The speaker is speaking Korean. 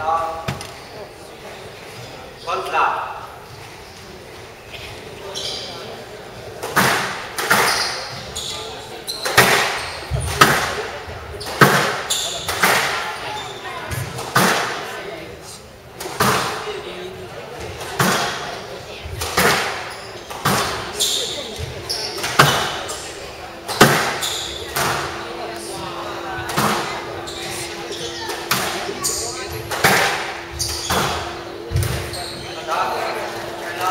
자, 전사.